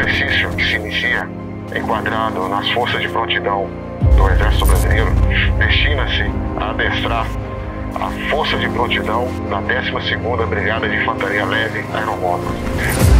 exercício que se inicia enquadrado nas forças de prontidão do Exército Brasileiro destina-se a adestrar a força de prontidão da 12ª Brigada de Infantaria Leve Aeromóvel.